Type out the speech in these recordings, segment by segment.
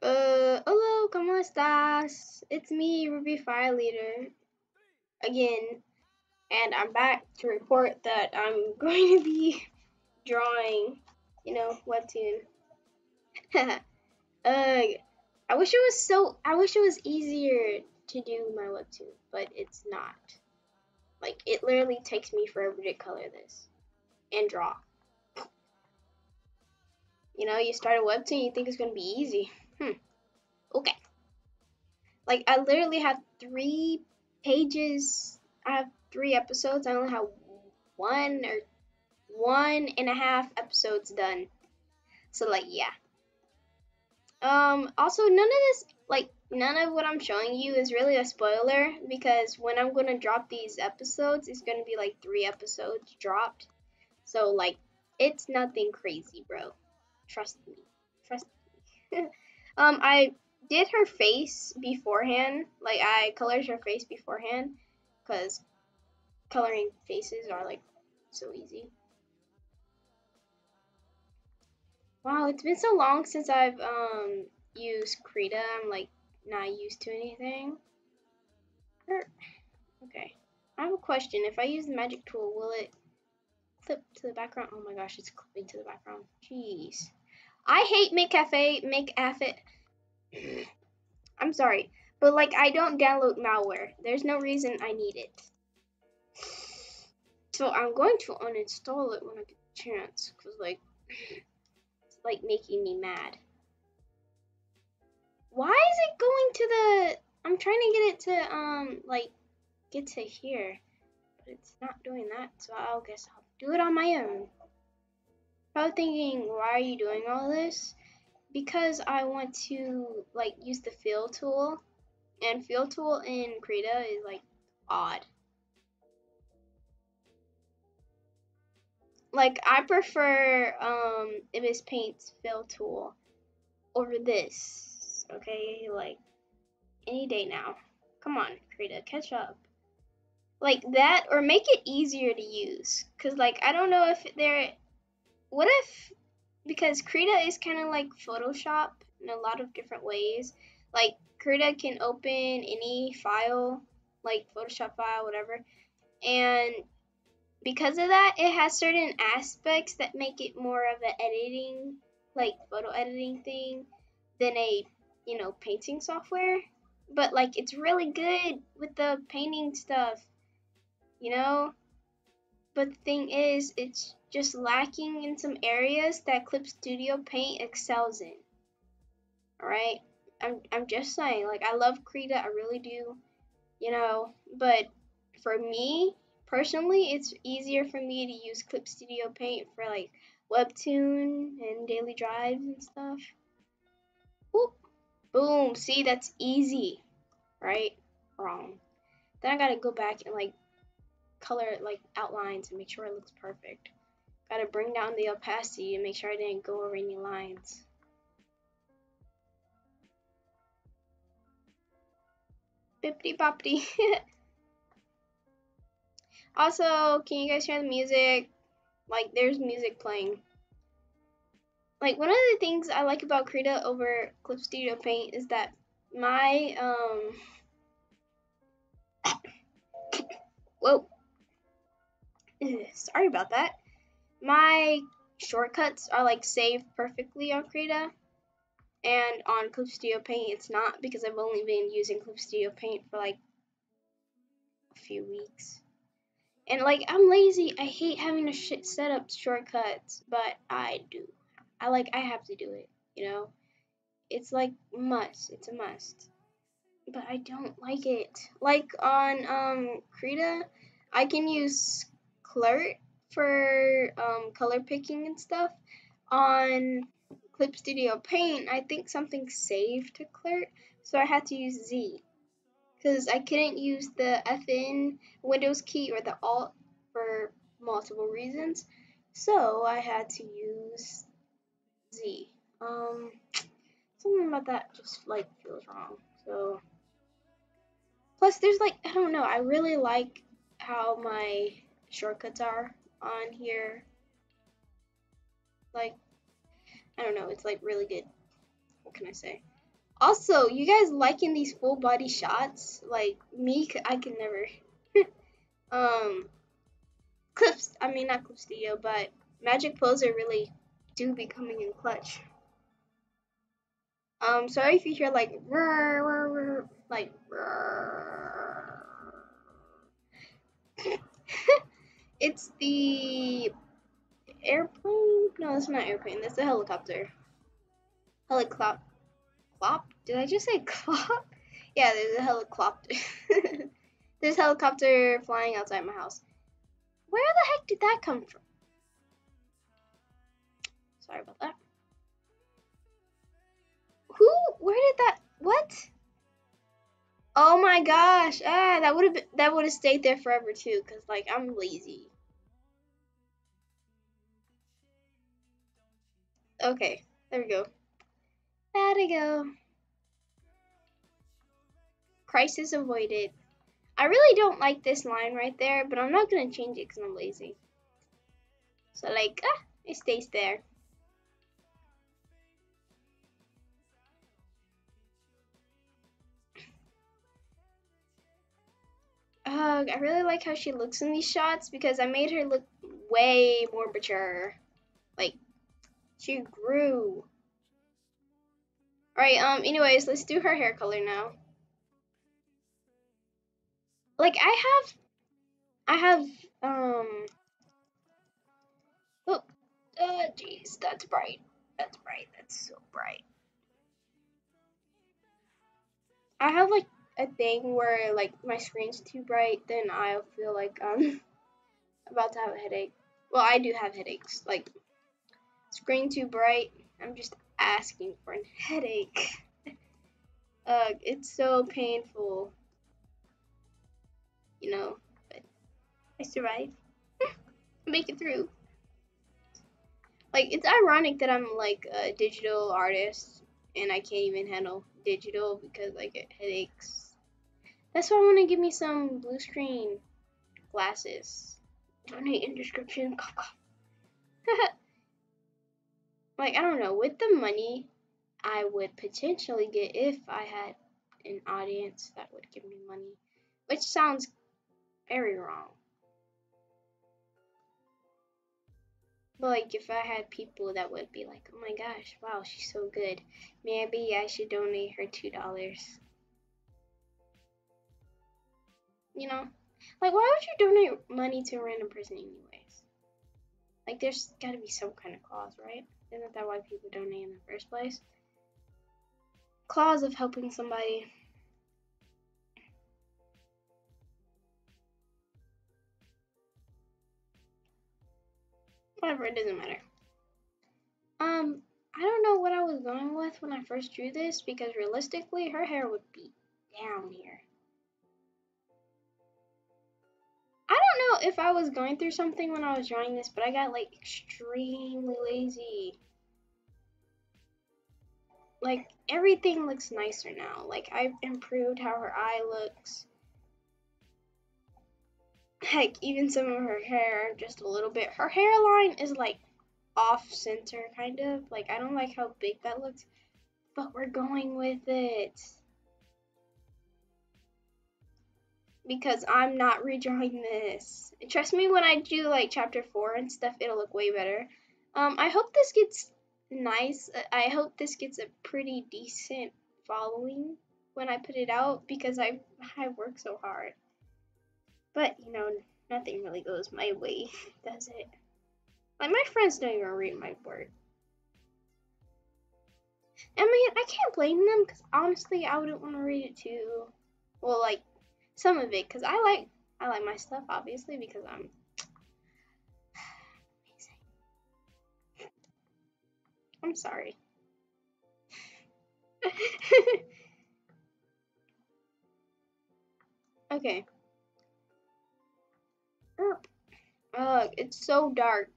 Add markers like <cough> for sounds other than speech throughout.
Uh, hello, ¿cómo estás? It's me, Ruby Fire Leader, again, and I'm back to report that I'm <laughs> going to be drawing, you know, webtoon. <laughs> uh, I wish it was so, I wish it was easier to do my webtoon, but it's not. Like, it literally takes me forever to color this and draw. You know, you start a webtoon, you think it's going to be easy. Hmm. Okay. Like, I literally have three pages. I have three episodes. I only have one or one and a half episodes done. So, like, yeah. Um, also, none of this, like, none of what I'm showing you is really a spoiler because when I'm going to drop these episodes, it's going to be like three episodes dropped. So, like, it's nothing crazy, bro. Trust me. Trust me. <laughs> um, I did her face beforehand. Like, I colored her face beforehand because coloring faces are, like, so easy. Wow, it's been so long since I've um used Krita. I'm like not used to anything. Okay. I have a question. If I use the magic tool, will it clip to the background? Oh my gosh, it's clipping to the background. Jeez. I hate McAfee make affit. I'm sorry, but like I don't download malware. There's no reason I need it. So I'm going to uninstall it when I get a chance, cause like it's like making me mad. Why is it going to the? I'm trying to get it to um like get to here, but it's not doing that. So I'll guess I'll do it on my own. Probably thinking, why are you doing all this? Because I want to like use the fill tool, and fill tool in Krita is like odd. Like I prefer um MS Paint's fill tool over this. Okay, like any day now. Come on, Krita, catch up. Like that, or make it easier to use. Cause like I don't know if they're what if because Krita is kind of like Photoshop in a lot of different ways. Like Krita can open any file, like Photoshop file, whatever, and because of that, it has certain aspects that make it more of an editing, like photo editing thing, than a you know painting software. But like it's really good with the painting stuff, you know. But the thing is, it's just lacking in some areas that Clip Studio Paint excels in. Alright? I'm, I'm just saying, like, I love Krita, I really do, you know, but for me, personally, it's easier for me to use Clip Studio Paint for, like, Webtoon and daily drives and stuff. Whoop. Boom. See, that's easy, right? Wrong. Then I gotta go back and, like, color, like, outlines and make sure it looks perfect. Gotta bring down the opacity and make sure I didn't go over any lines. Bippity boppity. <laughs> also, can you guys hear the music? Like, there's music playing. Like, one of the things I like about Krita over Clip Studio Paint is that my, um... <coughs> Whoa. <coughs> Sorry about that my shortcuts are like saved perfectly on Krita. And on Clip Studio Paint, it's not because I've only been using Clip Studio Paint for like a few weeks. And like, I'm lazy. I hate having to set up shortcuts, but I do. I like, I have to do it, you know? It's like must. It's a must. But I don't like it. Like on um Krita, I can use Clert for um, color picking and stuff. On Clip Studio Paint, I think something saved to Clert, so I had to use Z. Because I couldn't use the FN Windows key or the Alt for multiple reasons. So I had to use Z. Um, something about that just like feels wrong. So, plus there's like, I don't know, I really like how my shortcuts are on here. Like, I don't know, it's like really good. What can I say? Also, you guys liking these full body shots? Like me, I can never. <laughs> um, clips. I mean, not clip studio, but Magic Poser really do be coming in clutch. Um, sorry if you hear like rrr, like rrr. <laughs> it's the airplane. No, it's not airplane. That's a helicopter. Helicopter. Clop? Did I just say clop? <laughs> Yeah, there's a helicopter. <laughs> there's a helicopter flying outside my house. Where the heck did that come from? Sorry about that. Who? Where did that? What? Oh my gosh! Ah, that would have that would have stayed there forever too. Cause like I'm lazy. Okay, there we go. Gotta go. Crisis avoided. I really don't like this line right there, but I'm not gonna change it because I'm lazy. So like, ah, it stays there. Uh, I really like how she looks in these shots because I made her look way more mature. Like, she grew. Alright, um, anyways, let's do her hair color now. Like, I have, I have, um, oh, uh, jeez, that's bright. That's bright. That's so bright. I have, like, a thing where, like, my screen's too bright, then I'll feel like I'm <laughs> about to have a headache. Well, I do have headaches. Like, screen too bright, I'm just asking for a headache. <laughs> uh, it's so painful. You know, but I survived. <laughs> Make it through. Like, it's ironic that I'm like a digital artist and I can't even handle digital because I get headaches. That's why I want to give me some blue screen glasses. Donate in description. <laughs> like I don't know, with the money I would potentially get if I had an audience that would give me money, which sounds very wrong. But like if I had people that would be like, "Oh my gosh, wow, she's so good. Maybe I should donate her two dollars." You know, like why would you donate money to a random person anyways? Like there's got to be some kind of cause, right? Isn't that why people donate in the first place? Clause of helping somebody. Whatever, it doesn't matter. Um, I don't know what I was going with when I first drew this because realistically, her hair would be down here. I don't know if I was going through something when I was drawing this, but I got like extremely lazy. Like everything looks nicer now. Like I've improved how her eye looks. Heck, even some of her hair, just a little bit. Her hairline is like off center, kind of. Like I don't like how big that looks, but we're going with it. Because I'm not redrawing this. Trust me, when I do like chapter four and stuff, it'll look way better. Um, I hope this gets nice. I hope this gets a pretty decent following when I put it out because I I work so hard. But you know, nothing really goes my way, <laughs> does it? Like my friends don't even read my work. I mean, I can't blame them because honestly, I wouldn't want to read it too. Well, like some of it because I like I like my stuff obviously because I'm amazing. <sighs> I'm sorry. <laughs> okay. Oh, it's so dark.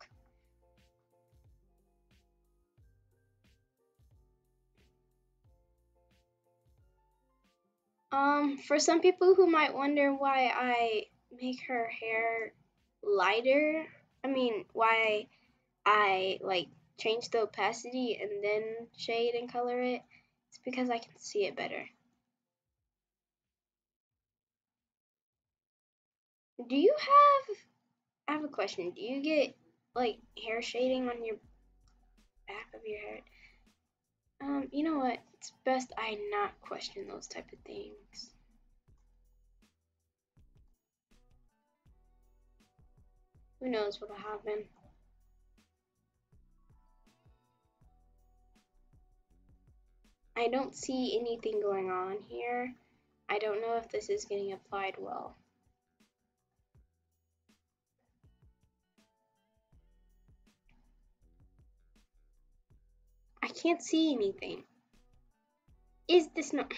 Um, for some people who might wonder why I make her hair lighter, I mean, why I like change the opacity and then shade and color it, It's because I can see it better. Do you have I have a question. Do you get like hair shading on your back of your head? Um, you know what? It's best I not question those type of things. Who knows what'll happen? I don't see anything going on here. I don't know if this is getting applied well. I can't see anything. Is this not...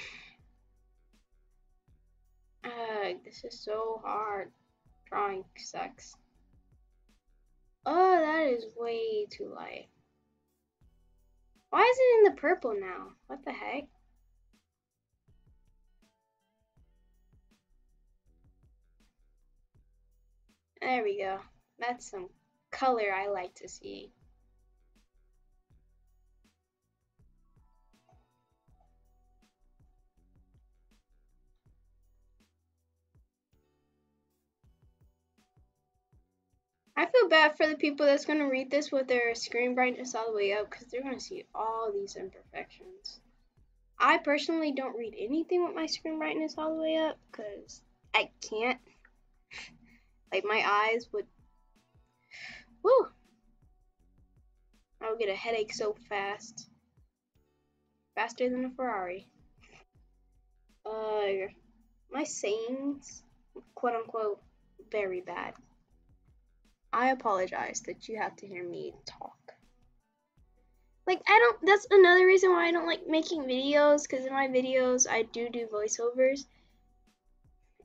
Ugh, this is so hard. Drawing sucks. Oh, that is way too light. Why is it in the purple now? What the heck? There we go. That's some color I like to see. I feel bad for the people that's going to read this with their screen brightness all the way up because they're going to see all these imperfections. I personally don't read anything with my screen brightness all the way up because I can't. <laughs> Like my eyes would. Woo! I would get a headache so fast. Faster than a Ferrari. Uh, my sayings, quote unquote, very bad. I apologize that you have to hear me talk. Like, I don't, that's another reason why I don't like making videos, because in my videos, I do do voiceovers.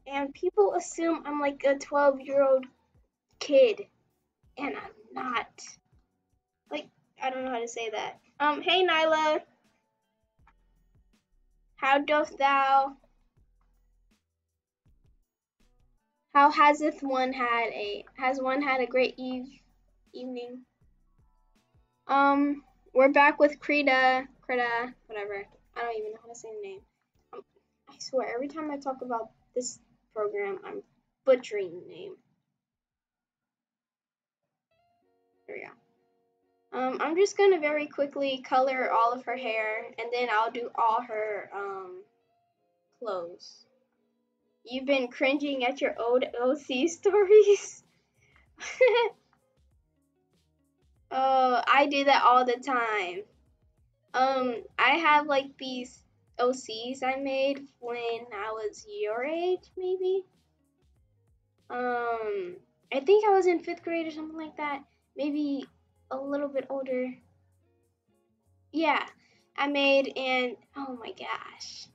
And people assume I'm like a 12 year old kid, and I'm not. Like, I don't know how to say that. Um, hey Nyla. How doth thou? How haseth one had a has one had a great eve evening? Um, we're back with Krita, Krita, whatever. I don't even know how to say the name. Um, I swear, every time I talk about this program, I'm butchering the name. There we go. Um, I'm just gonna very quickly color all of her hair, and then I'll do all her um clothes. You've been cringing at your old OC stories? <laughs> oh, I do that all the time. Um, I have like these OCs I made when I was your age, maybe. Um, I think I was in fifth grade or something like that. Maybe a little bit older. Yeah, I made and oh my gosh.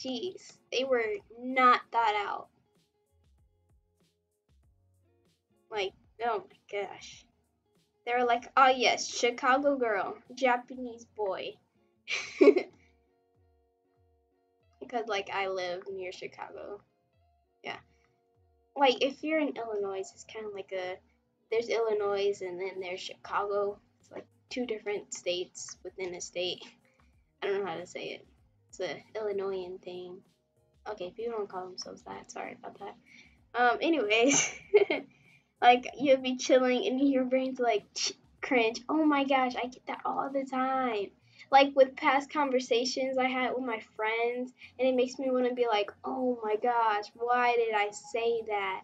Jeez, they were not thought out. Like, oh my gosh. They were like, oh yes, Chicago girl, Japanese boy. <laughs> because like I live near Chicago. Yeah. Like if you're in Illinois, it's kind of like a there's Illinois and then there's Chicago. It's like two different states within a state. I don't know how to say it. A Illinoisan thing. Okay, people don't call themselves that. Sorry about that. Um, anyways, <laughs> like you'll be chilling and your brain's like cringe. Oh my gosh, I get that all the time. Like with past conversations I had with my friends, and it makes me want to be like, oh my gosh, why did I say that?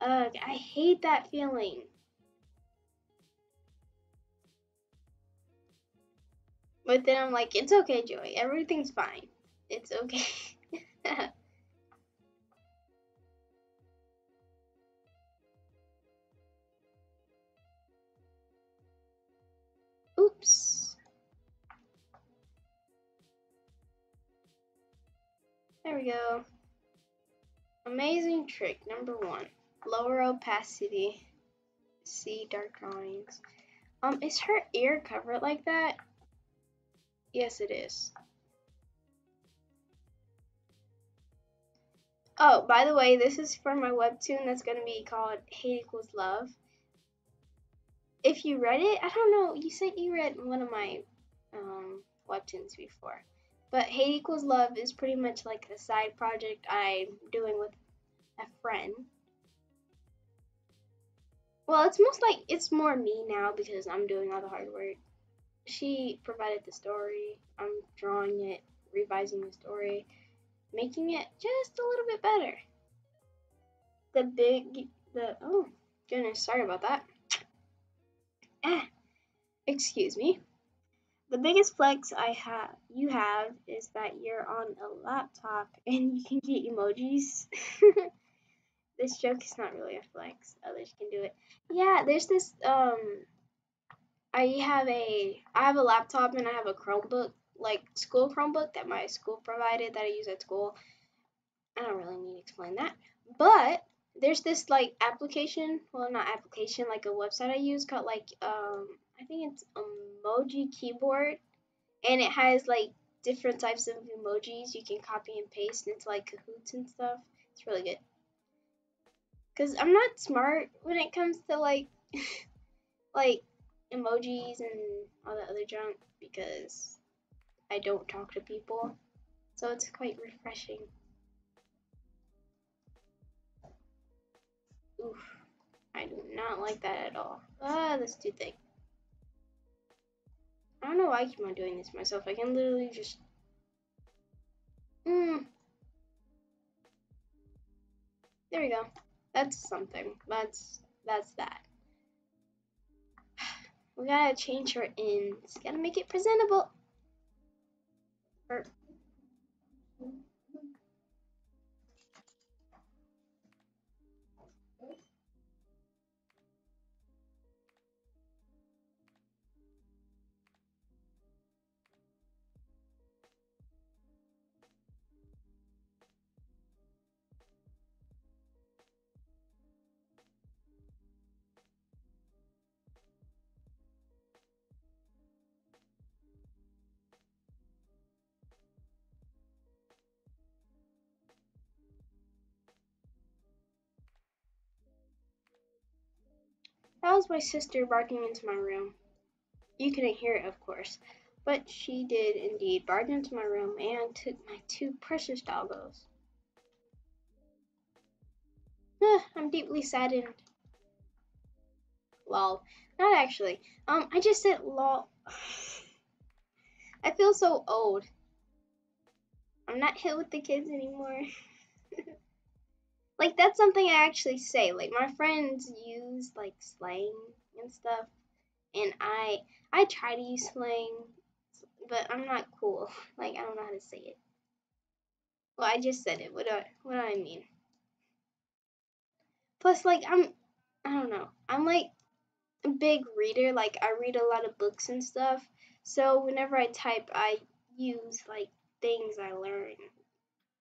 Ugh, I hate that feeling. But then I'm like, it's okay, Joey. Everything's fine. It's okay. <laughs> Oops. There we go. Amazing trick number one. Lower opacity. See dark drawings. Um, is her ear covered like that? Yes, it is. Oh, by the way, this is for my webtoon that's going to be called Hate Equals Love. If you read it, I don't know, you said you read one of my um, webtoons before. But Hate Equals Love is pretty much like a side project I'm doing with a friend. Well, it's most like it's more me now because I'm doing all the hard work. She provided the story. I'm drawing it, revising the story, making it just a little bit better. The big, the oh goodness, sorry about that. Ah, <tsk> excuse me. The biggest flex I have you have is that you're on a laptop and you can get emojis. <laughs> this joke is not really a flex. Others can do it. Yeah, there's this um I have a I have a laptop and I have a Chromebook, like school Chromebook that my school provided that I use at school. I don't really need to explain that. But there's this like application, well not application, like a website I use called like um I think it's emoji keyboard and it has like different types of emojis you can copy and paste into like Kahoots and stuff. It's really good. Cause I'm not smart when it comes to like <laughs> like emojis and all that other junk because I don't talk to people. So it's quite refreshing. Oof. I do not like that at all. Ah, this too thick. I don't know why I keep on doing this myself. I can literally just... Mm. There we go. That's something. That's that's that. We gotta change her ends. Gotta make it presentable. That was my sister barking into my room. You couldn't hear it, of course, but she did indeed barge into my room and took my two precious doggos. I'm deeply saddened. Lol. Not actually. Um, I just said lol. <sighs> I feel so old. I'm not hit with the kids anymore. <laughs> like that's something I actually say. Like my friends use like slang and stuff, and I I try to use slang, but I'm not cool. <laughs> Like I don't know how to say it. Well, I just said it. What do I what do I mean? Plus, like I'm I don't know. I'm like a big reader. Like I read a lot of books and stuff. So whenever I type, I use like things I learn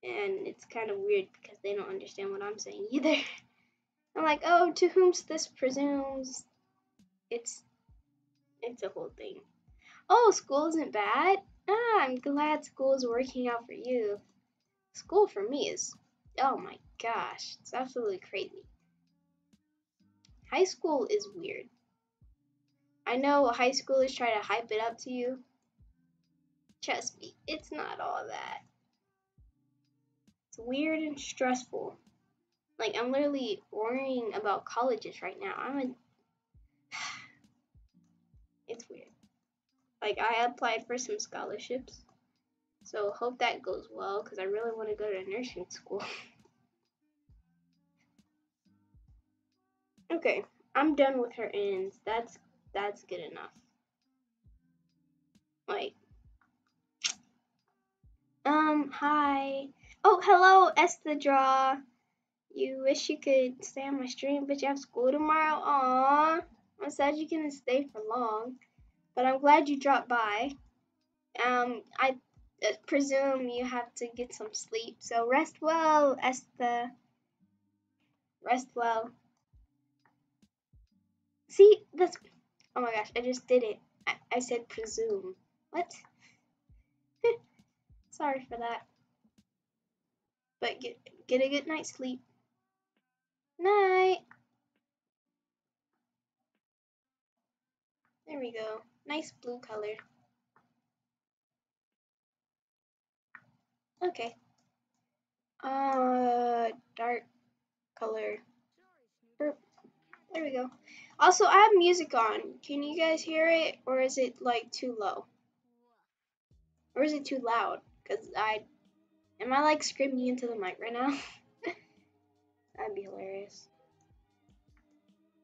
and it's kind of weird because they don't understand what I'm saying either. <laughs> I'm like, oh, to whom this presumes, it's it's a whole thing. Oh, school isn't bad. Ah, I'm glad school is working out for you. School for me is, oh my gosh, it's absolutely crazy. High school is weird. I know high schoolers try to hype it up to you. Trust me, it's not all that. It's weird and stressful. Like I'm literally worrying about colleges right now. I'm a <sighs> It's weird. Like I applied for some scholarships. So hope that goes well cuz I really want to go to nursing school. <laughs> okay, I'm done with her ends. That's that's good enough. Like um hi. Oh, hello, Esther Draw. You wish you could stay on my stream, but you have school tomorrow. Aw, I'm sad you couldn't stay for long, but I'm glad you dropped by. Um, I uh, presume you have to get some sleep, so rest well, Esther. Rest well. See, that's. Oh my gosh, I just did it. I, I said presume. What? <laughs> Sorry for that. But get, get a good night's sleep. Night. There we go. Nice blue color. Okay. Uh, dark color. Burp. There we go. Also, I have music on. Can you guys hear it, or is it like too low? Or is it too loud? Cause I, am I like screaming into the mic right now? <laughs> That'd be hilarious.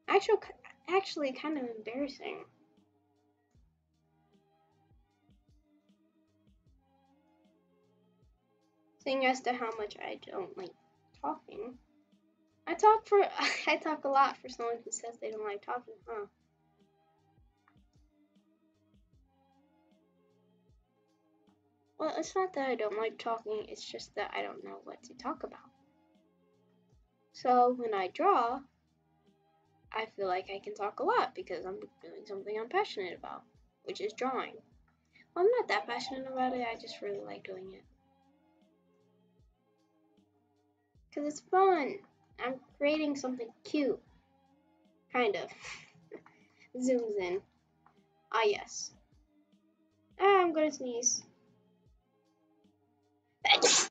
Actually, actually, kind of embarrassing. Seeing as to how much I don't like talking. I talk for <laughs> I talk a lot for someone who says they don't like talking, huh? Well, it's not that I don't like talking, it's just that I don't know what to talk about. So when I draw, I feel like I can talk a lot because I'm doing something I'm passionate about, which is drawing. Well, I'm not that passionate about it, I just really like doing it. Because it's fun. I'm creating something cute. Kind of. <laughs> Zooms in. Ah, yes. Ah, I'm gonna sneeze. Ah,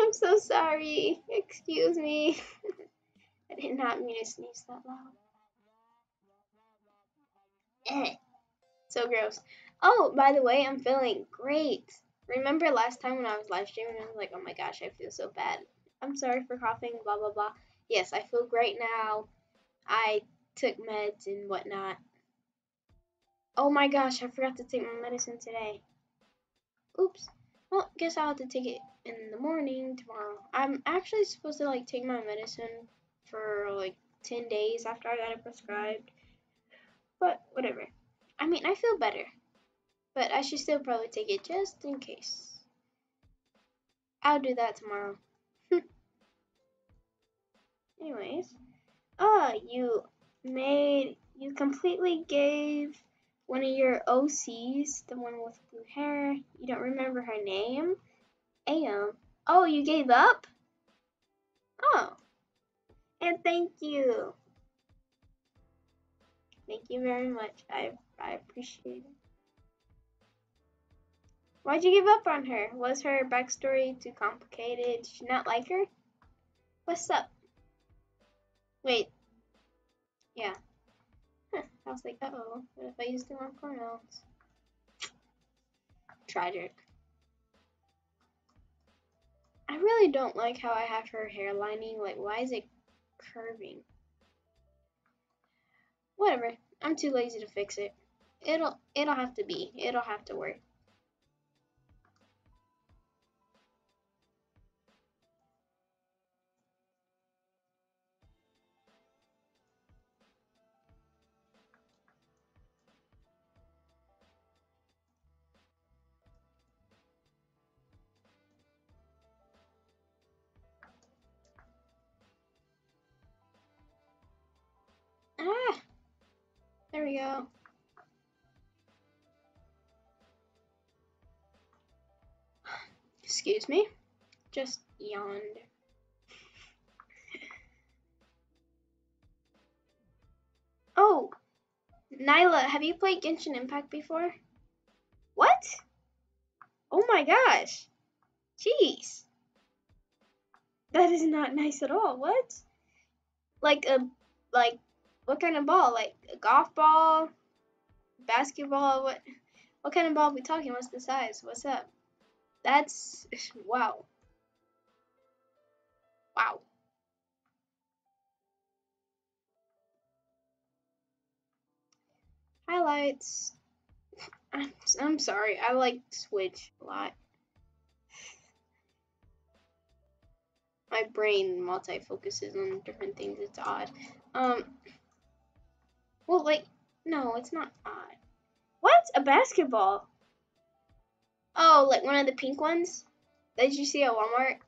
I'm so sorry. Excuse me. <laughs> I did not mean to sneeze that loud. Eh. So gross. Oh, by the way, I'm feeling great. Remember last time when I was live streaming, I was like, oh my gosh, I feel so bad. I'm sorry for coughing, blah, blah, blah. Yes, I feel great now. I took meds and whatnot. Oh my gosh, I forgot to take my medicine today. Oops. Well, guess I'll have to take it in the morning tomorrow. I'm actually supposed to like take my medicine for like 10 days after I got it prescribed. But whatever. I mean, I feel better. But I should still probably take it just in case. I'll do that tomorrow. <laughs> Anyways. Oh, you made, you completely gave one of your OCs, the one with blue hair, you don't remember her name? Am. Oh, you gave up? Oh. And thank you. Thank you very much. I I appreciate it. Why'd you give up on her? Was her backstory too complicated? Did you not like her? What's up? Wait. Yeah. I was like, uh oh, what if I use the wrong pronouns? Tragic. I really don't like how I have her hair lining. Like, why is it curving? Whatever. I'm too lazy to fix it. It'll it'll have to be. It'll have to work. We go. Excuse me. Just yawned. oh! Nyla, have you played Genshin Impact before? What? Oh my gosh. Jeez. That is not nice at all. What? Like a like what kind of ball? Like a golf ball? Basketball? What what kind of ball are we talking? What's the size? What's up? That's <laughs> wow. Wow. Highlights. <laughs> I'm, I'm sorry. I like Switch a lot. <sighs> My brain multi focuses on different things. It's odd. Um, well, like, no, it's not odd. What? A basketball? Oh, like one of the pink ones? Did you see at Walmart?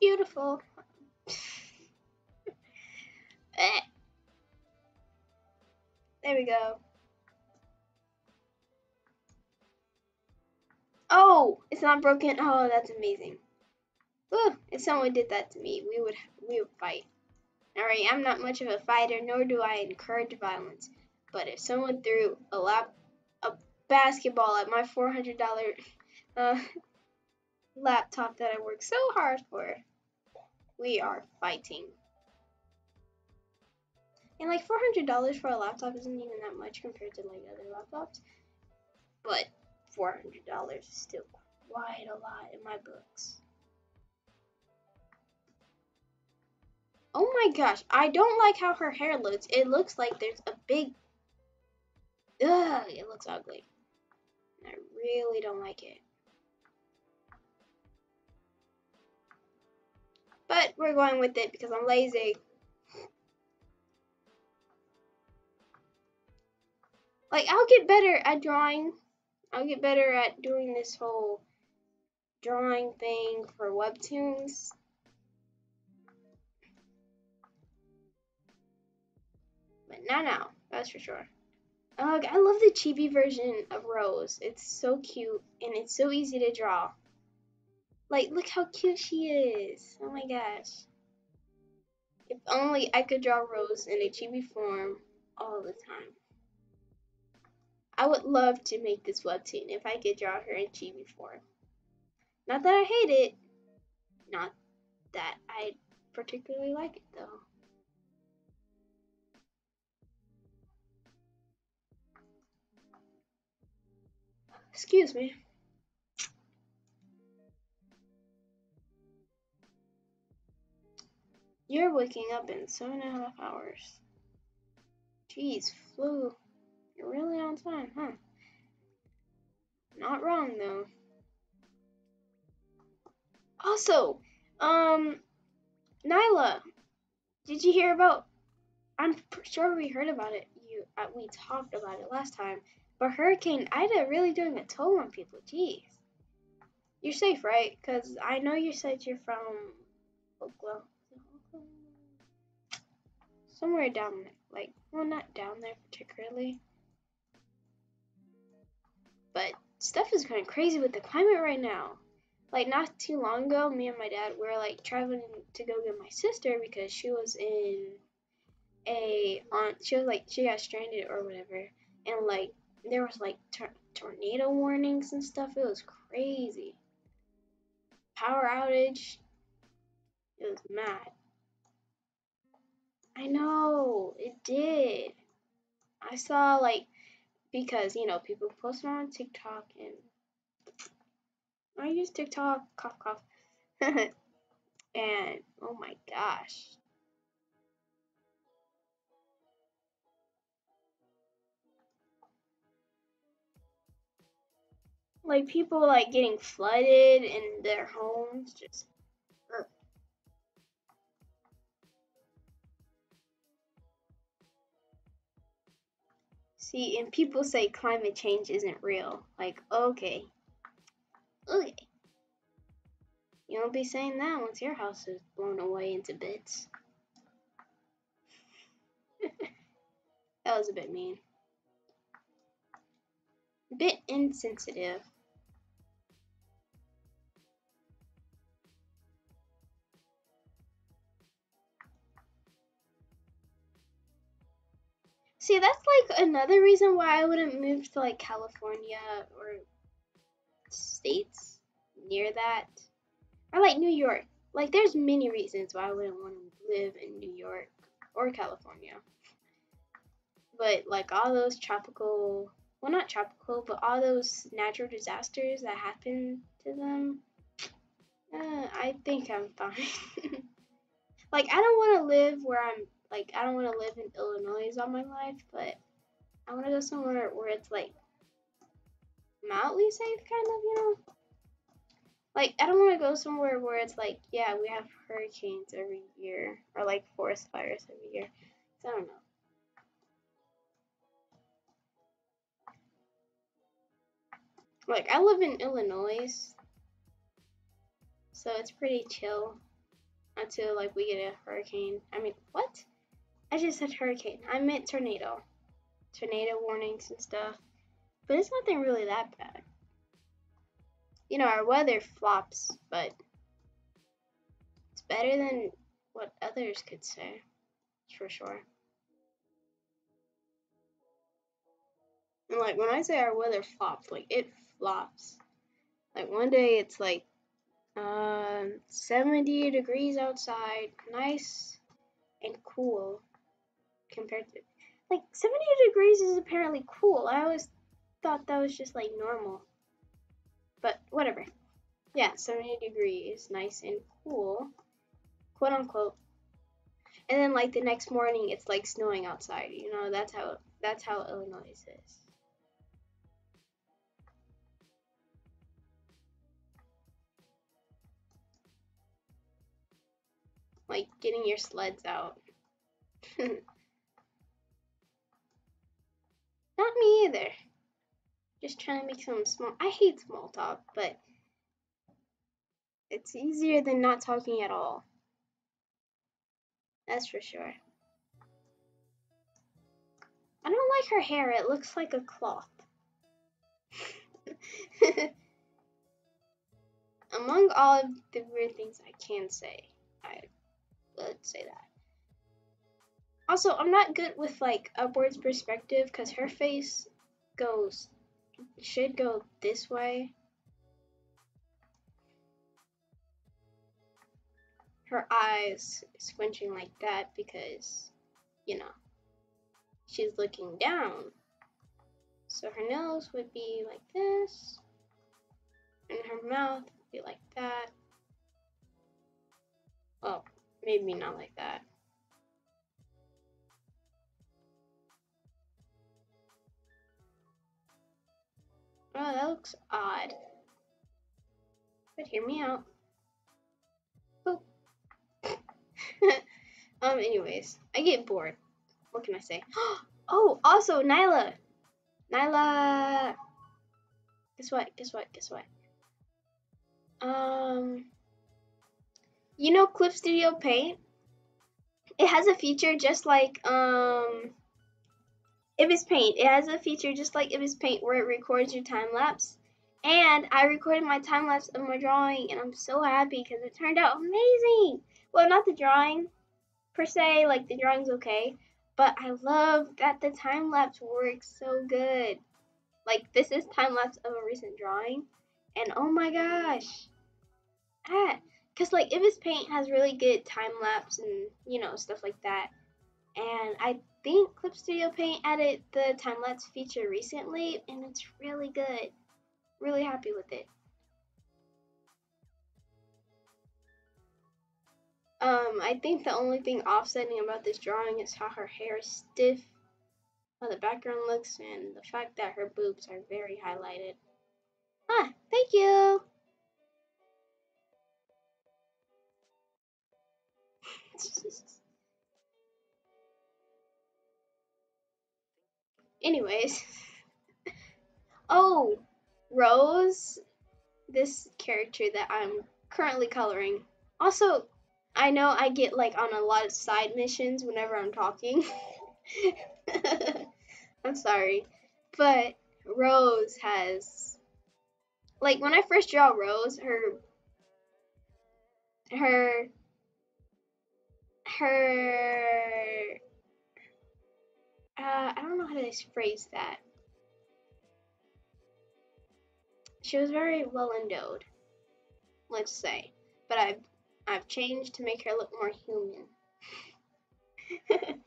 Beautiful. <laughs> Eh. there we go. Oh, it's not broken. Oh, that's amazing. Ooh, if someone did that to me, we would we would fight. Alright, I'm not much of a fighter, nor do I encourage violence. But if someone threw a lap a basketball at my four hundred dollar uh, <laughs> laptop that I worked so hard for, we are fighting. And like four hundred dollars for a laptop isn't even that much compared to like other laptops. But four hundred dollars is still quite a lot in my books. Oh my gosh, I don't like how her hair looks. It looks like there's a big Ugh, it looks ugly. I really don't like it. But we're going with it because I'm lazy. Like, I'll get better at drawing. I'll get better at doing this whole drawing thing for webtoons. But not now, that's for sure. Ugh, I love the chibi version of Rose. It's so cute and it's so easy to draw. Like, look how cute she is. Oh my gosh. If only I could draw Rose in a chibi form all the time. I would love to make this webtoon if I could draw her in chibi form. Not that I hate it. Not that I particularly like it though. Excuse me. You're waking up in seven and a half hours. Jeez, flu. You're really on time, huh? Not wrong, though. Also, um, Nyla, did you hear about? I'm sure we heard about it. You, uh, we talked about it last time. But Hurricane Ida really doing a toll on people. Jeez. You're safe, right? Because I know you said you're from Oklahoma. Somewhere down there. Like, well, not down there particularly. But stuff is kind of crazy with the climate right now. Like, not too long ago, me and my dad were like traveling to go get my sister because she was in a on she was like she got stranded or whatever and like there was like tor- tornado warnings and stuff. It was crazy. Power outage. It was mad. I know it did. I saw like because you know people post on TikTok and I use TikTok cough cough. <laughs> And oh my gosh. Like people like getting flooded in their homes just See, and people say climate change isn't real. Like, okay. Okay. You won't be saying that once your house is blown away into bits. <laughs> that was a bit mean. A bit insensitive. See, that's like another reason why I wouldn't move to like California or states near that. Or like New York. Like there's many reasons why I wouldn't want to live in New York or California. But like all those tropical, well not tropical, but all those natural disasters that happen to them, uh, I think I'm fine. <laughs> like I don't want to live where I'm like I don't want to live in Illinois all my life, but I want to go somewhere where it's like mildly safe, kind of, you know. Like I don't want to go somewhere where it's like, yeah, we have hurricanes every year or like forest fires every year. So I don't know. Like I live in Illinois, so it's pretty chill until like we get a hurricane. I mean, what? I just said hurricane. I meant tornado. Tornado warnings and stuff. But it's nothing really that bad. You know, our weather flops, but it's better than what others could say. For sure. And like when I say our weather flops, like it flops. Like one day it's like um 70 degrees outside, nice and cool compared to like 70 degrees is apparently cool. I always thought that was just like normal. But whatever. Yeah, 70 degrees, nice and cool. Quote unquote. And then like the next morning it's like snowing outside. You know, that's how that's how Illinois is. Like getting your sleds out. <laughs> Not me either. Just trying to make some small. I hate small talk, but it's easier than not talking at all. That's for sure. I don't like her hair. It looks like a cloth. <laughs> Among all of the weird things I can say, I would say that. Also, I'm not good with like upwards perspective because her face goes should go this way. Her eyes squinching like that because, you know, she's looking down. So her nose would be like this, and her mouth would be like that. Well, maybe not like that. Oh, that looks odd. But hear me out. Oh. <laughs> um, anyways, I get bored. What can I say? <gasps> Oh, also, Nyla. Nyla. Guess what? Guess what? Guess what? Um, you know Clip Studio Paint? It has a feature just like um Ibis Paint. It has a feature just like Ibis Paint where it records your time lapse. And I recorded my time lapse of my drawing, and I'm so happy because it turned out amazing. Well, not the drawing per se, like the drawing's okay, but I love that the time lapse works so good. Like this is time lapse of a recent drawing, and oh my gosh, ah, cause like Ibis Paint has really good time lapse and you know stuff like that, and I think Clip Studio Paint added the time lapse feature recently, and it's really good. Really happy with it. Um, I think the only thing offsetting about this drawing is how her hair is stiff, how the background looks, and the fact that her boobs are very highlighted. Ah, thank you! <laughs> Anyways. oh, Rose, this character that I'm currently coloring. Also, I know I get like on a lot of side missions whenever I'm talking. <laughs> I'm sorry. But Rose has like when I first draw Rose, her her her uh, I don't know how to phrase that. She was very well endowed, let's say, but I've I've changed to make her look more human. <laughs>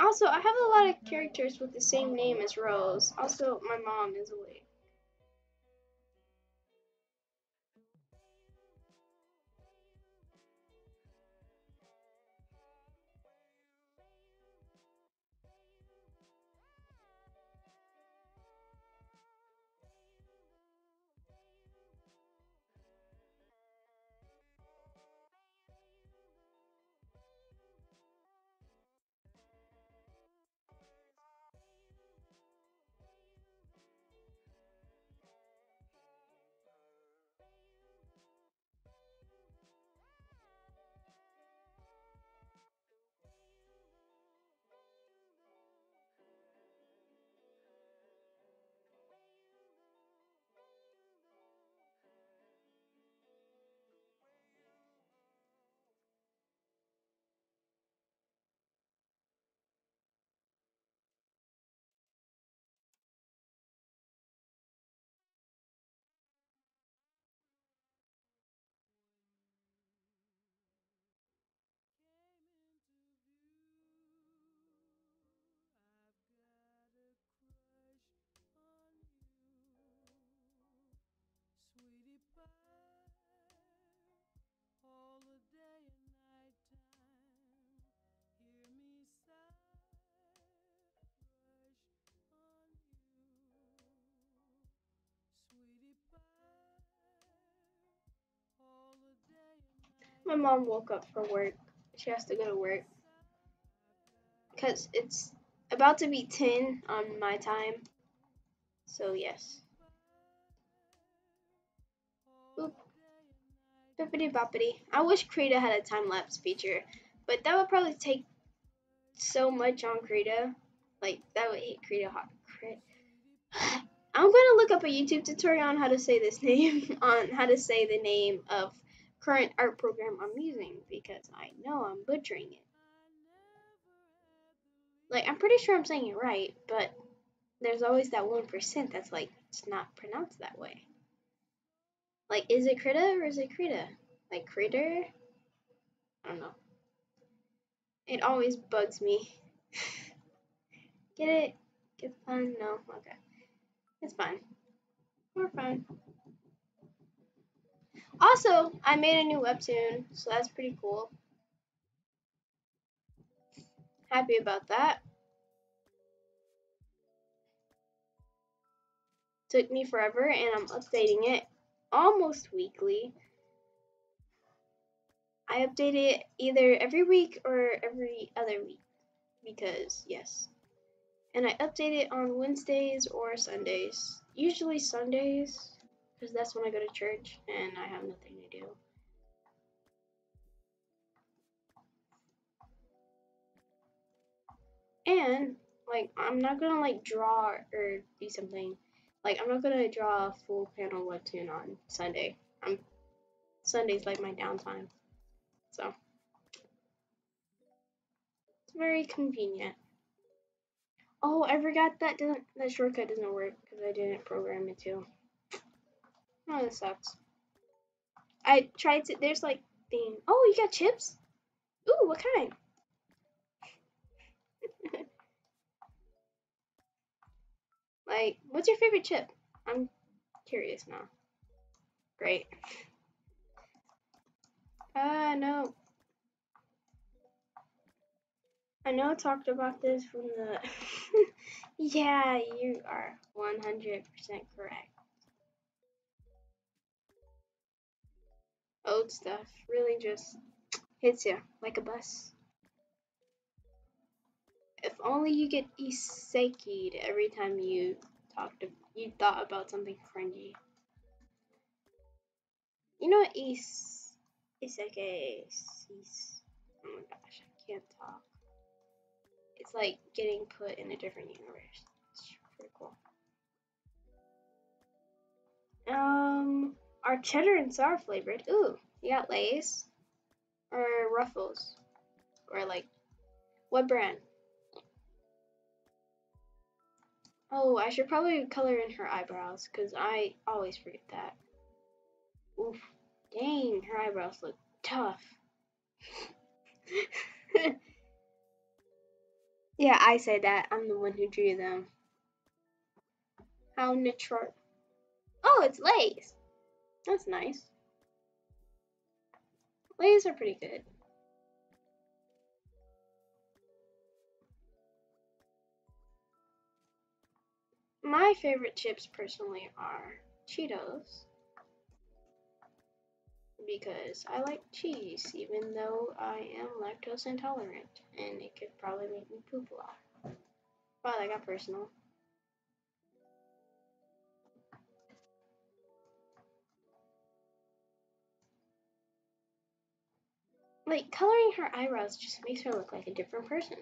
also, I have a lot of characters with the same name as Rose. Also, my mom is a awake. My mom woke up for work. She has to go to work. Because it's about to be 10 on my time. So, yes. Boop. Bippity boppity. I wish Krita had a time lapse feature, but that would probably take so much on Krita. Like, that would hit Krita hot. Crit. <sighs> I'm going to look up a YouTube tutorial on how to say this name, <laughs> on how to say the name of current art program I'm using, because I know I'm butchering it. Like, I'm pretty sure I'm saying it right, but there's always that 1% that's like, it's not pronounced that way. Like, is it Krita or is it Krita? Like, Critter? I don't know. It always bugs me. <laughs> Get it? Get the? No? Okay. It's fine. We're fine. Also, I made a new webtoon, so that's pretty cool. Happy about that. Took me forever, and I'm updating it almost weekly. I update it either every week or every other week because, yes. And I update it on Wednesdays or Sundays. Usually Sundays because that's when I go to church and I have nothing to do. And like I'm not gonna like draw or do something like I'm not gonna draw a full panel webtoon on Sunday. I'm Sunday's like my downtime. So it's very convenient. Oh, I forgot that doesn't that shortcut doesn't work because I didn't program it to. Oh, this sucks. I tried to. There's like theme. Oh, you got chips? Ooh, what kind? <laughs> like, what's your favorite chip? I'm curious now. Great. Ah, uh, no. I know I talked about this from the. <laughs> yeah, you are 100% correct. Old stuff really just hits you like a bus. If only you get iseki'd every time you talked, you thought about something cringy. You know is isekai is? Oh my gosh, I can't talk. It's like getting put in a different universe. It's pretty cool. Um, are cheddar and sour flavored. Ooh, you got Lay's or Ruffles or like what brand? Oh, I should probably color in her eyebrows because I always forget that. Oof, dang, her eyebrows look tough. <laughs> Yeah, I say that. I'm the one who drew them. How natural. Oh, it's Lay's. That's nice. Lay's are pretty good. My favorite chips personally are Cheetos because I like cheese, even though I am lactose intolerant, and it could probably make me poop a lot. Wow, that got personal. Like, coloring her eyebrows just makes her look like a different person.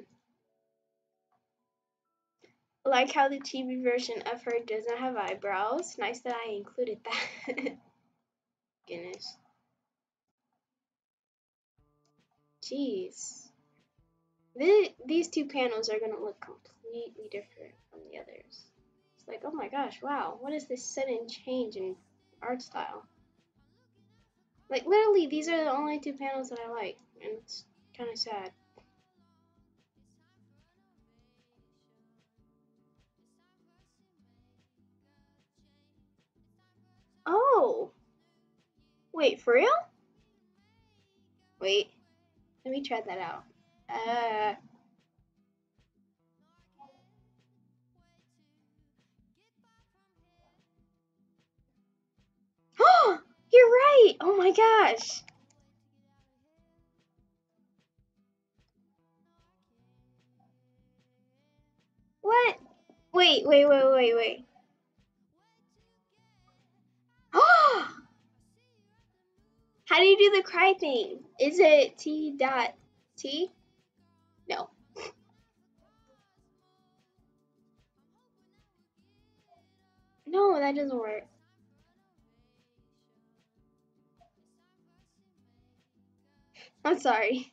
Like how the TV version of her doesn't have eyebrows. Nice that I included that. <laughs> Goodness. Jeez. these two panels are going to look completely different from the others. It's like, oh my gosh, wow, what is this sudden change in art style? Like, literally, these are the only two panels that I like, and it's kind of sad. Oh! Wait, for real? Wait. Let me try that out. Uh, <gasps> Oh, you're right! Oh my gosh! What? Wait, wait, wait, wait, wait. <gasps> How do you do the cry thing? Is it T dot T? No. No, that doesn't work. I'm sorry.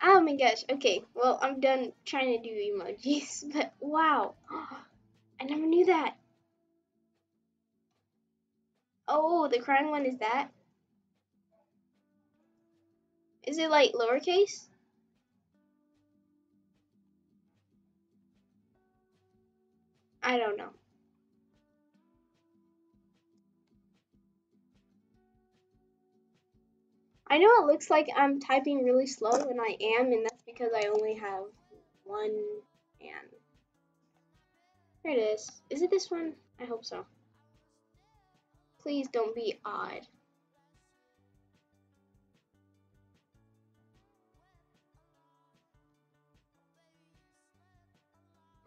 Oh my gosh. Okay, well, I'm done trying to do emojis, <laughs> but wow. <gasps> I never knew that. Oh, the crying one is that? Is it like lowercase? I don't know. I know it looks like I'm typing really slow, and I am, and that's because I only have one hand. Here it is. Is it this one? I hope so. Please don't be odd.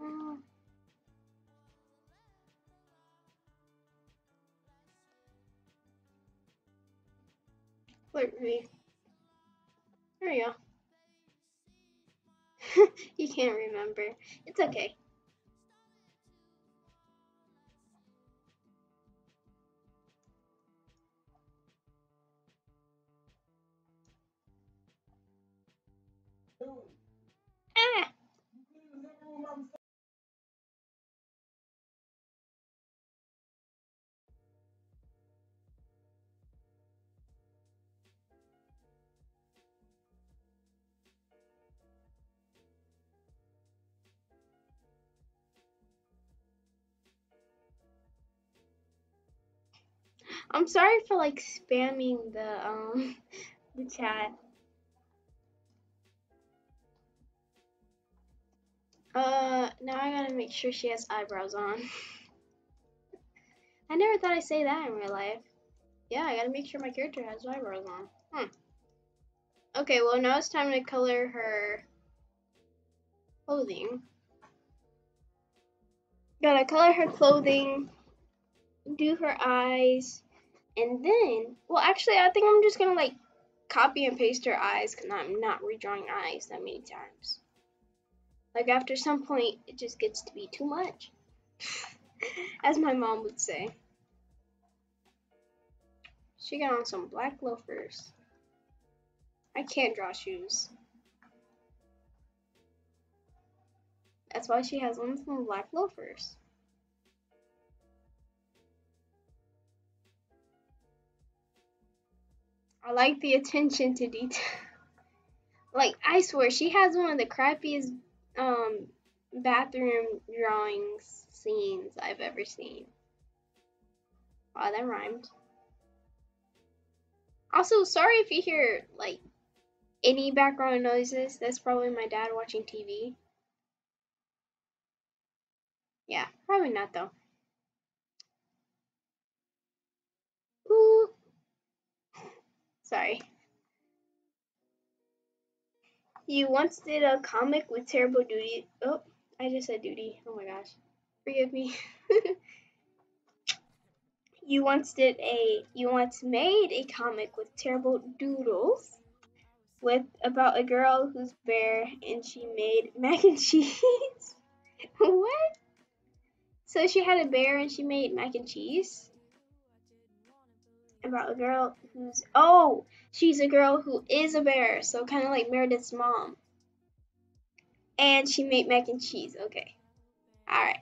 Oh. Wait, me. There we go. <laughs> you can't remember. It's okay. Ah! I'm sorry for like spamming the um <laughs> the chat. Uh, now I gotta make sure she has eyebrows on. <laughs> I never thought I'd say that in real life. Yeah, I gotta make sure my character has eyebrows on. Hmm. Okay, well now it's time to color her clothing. Gotta color her clothing, do her eyes, and then, well, actually, I think I'm just gonna like copy and paste her eyes because I'm not redrawing eyes that many times. Like after some point, it just gets to be too much, <laughs> as my mom would say. She got on some black loafers. I can't draw shoes. That's why she has on some black loafers. I like the attention to detail. <laughs> like, I swear, she has one of the crappiest um, bathroom drawings scenes I've ever seen. Wow, that rhymed. Also, sorry if you hear, like, any background noises. That's probably my dad watching TV. Yeah, probably not, though. Ooh. Sorry. You once did a comic with terrible duty. Oh, I just said duty. Oh my gosh. Forgive me. <laughs> you once did a you once made a comic with terrible doodles with about a girl who's bear and she made <laughs> mac and cheese. <laughs> what? So she had a bear and she made mac and cheese? About a girl who's oh she's a girl who is a bear so kind of like meredith's mom. And she made mac and cheese okay. All right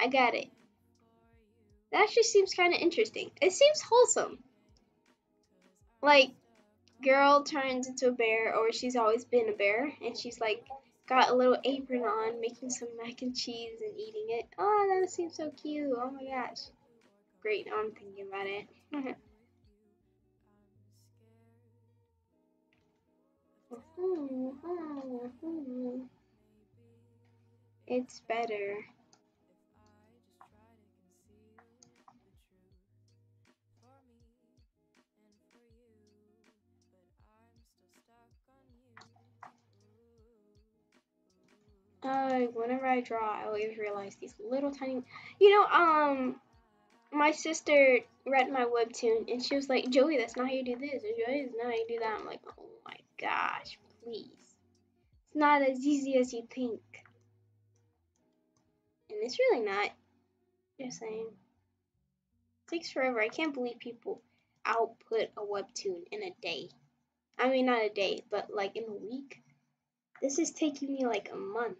i got it. That actually seems kind of interesting. It seems wholesome. Like girl turns into a bear or she's always been a bear and she's like got a little apron on making some mac and cheese and eating it. Oh that seems so cute. Oh my gosh. Great i'm thinking about it <laughs> It's better. Uh, whenever I draw, I always realize these little tiny. You know, um, my sister read my webtoon and she was like, "Joey, that's not how you do this. Joey, that's not how you do that." I'm like, "Oh my gosh, please! It's not as easy as you think." And it's really not. Just saying. It takes forever. I can't believe people output a webtoon in a day. I mean, not a day, but like in a week. This is taking me like a month.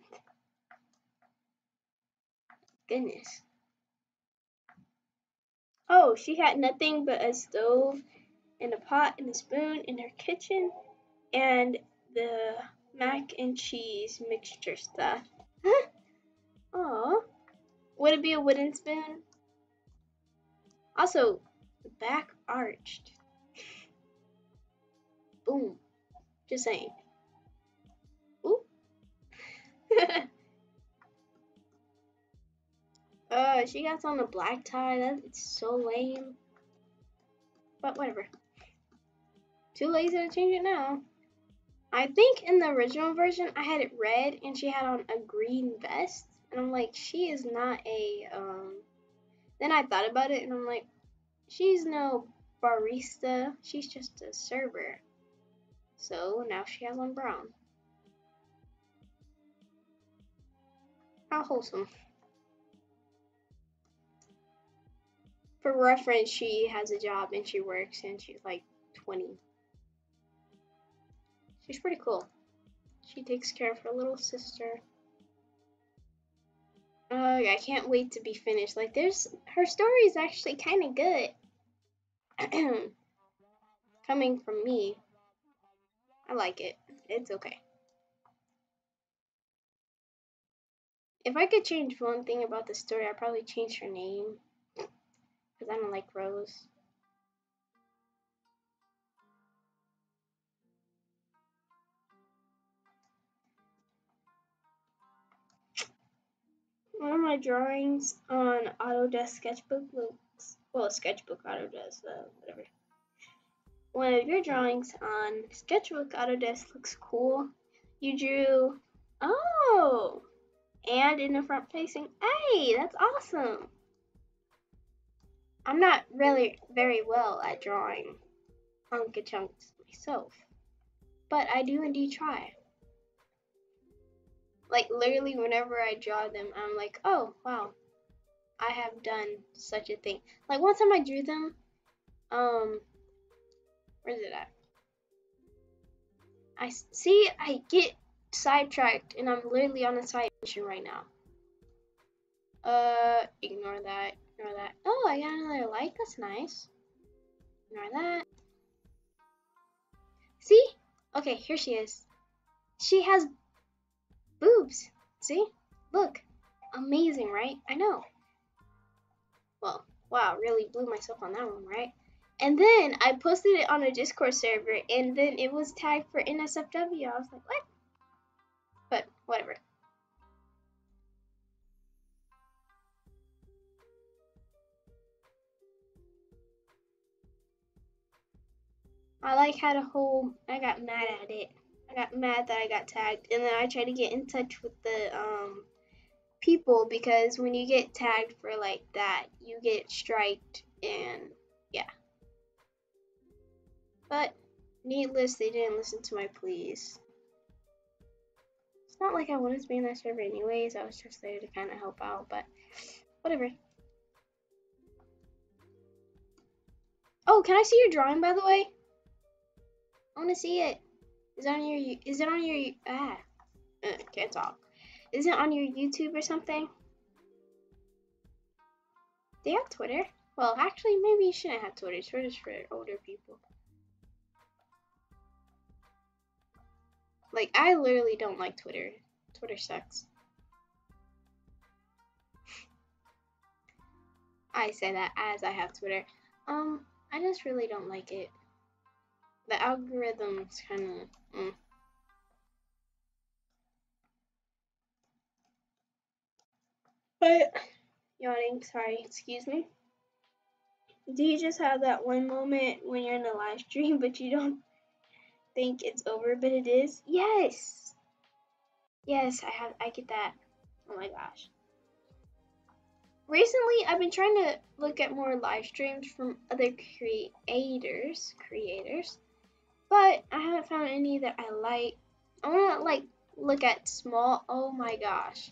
Goodness. Oh, she had nothing but a stove and a pot and a spoon in her kitchen and the mac and cheese mixture stuff. Oh, would it be a wooden spoon? Also, back arched. Boom. Just saying. Ooh. uh, <laughs> she got on a black tie. That's so lame. But whatever. Too lazy to change it now. I think in the original version I had it red and she had on a green vest. And I'm like, she is not a um then I thought about it and I'm like, she's no barista, she's just a server. So now she has on brown. How wholesome. For reference, she has a job and she works and she's like 20. She's pretty cool. She takes care of her little sister. Uh, I can't wait to be finished. Like, there's her story is actually kind of good. <clears throat> Coming from me, I like it. It's okay. If I could change one thing about the story, I'd probably change her name. Because I don't like Rose. One of my drawings on Autodesk Sketchbook looks, well, Sketchbook Autodesk, uh, whatever one of your drawings on Sketchbook Autodesk looks cool. You drew, oh, and in the front facing, hey, that's awesome. I'm not really very well at drawing Hunka Chunks myself, but I do indeed try. Like literally whenever I draw them, I'm like, oh, wow, I have done such a thing. Like one time I drew them, um, Where's it at? I see. I get sidetracked, and I'm literally on a side mission right now. Uh, ignore that. Ignore that. Oh, I got another light. That's nice. Ignore that. See? Okay, here she is. She has boobs. See? Look. Amazing, right? I know. Well, wow, really blew myself on that one, right? And then I posted it on a Discord server, and then it was tagged for NSFW. I was like, what? But whatever. I like had a whole. I got mad at it. I got mad that I got tagged, and then I tried to get in touch with the um people because when you get tagged for like that, you get striked, and yeah. But, needless, they didn't listen to my pleas. It's not like I wanted to be in that server anyways, I was just there to kind of help out, but whatever. Oh, can I see your drawing, by the way? I want to see it. Is it on your, is it on your, ah, uh, can't talk. Is it on your YouTube or something? They have Twitter. Well, actually, maybe you shouldn't have Twitter. Twitter's for older people. Like, I literally don't like Twitter. Twitter sucks. <laughs> I say that as I have Twitter. Um, I just really don't like it. The algorithm's kind of. Mm. But, yawning, sorry, excuse me. Do you just have that one moment when you're in a live stream <laughs> but you don't think it's over, but it is. Yes. Yes, I have. I get that. Oh my gosh. Recently, I've been trying to look at more live streams from other creators, creators, but I haven't found any that I like. I want to like look at small. Oh my gosh.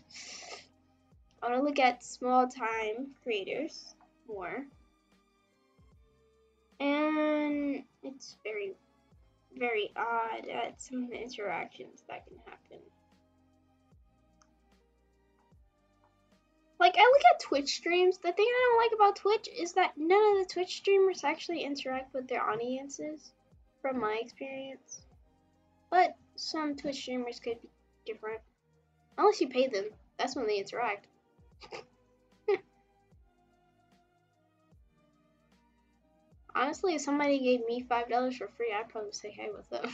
I want to look at small time creators more. And it's very, very odd at some of the interactions that can happen. Like, I look at Twitch streams. The thing I don't like about Twitch is that none of the Twitch streamers actually interact with their audiences, from my experience. But some Twitch streamers could be different. Unless you pay them. That's when they interact. <laughs> Honestly, if somebody gave me five dollars for free, I'd probably say hey what's <laughs> up.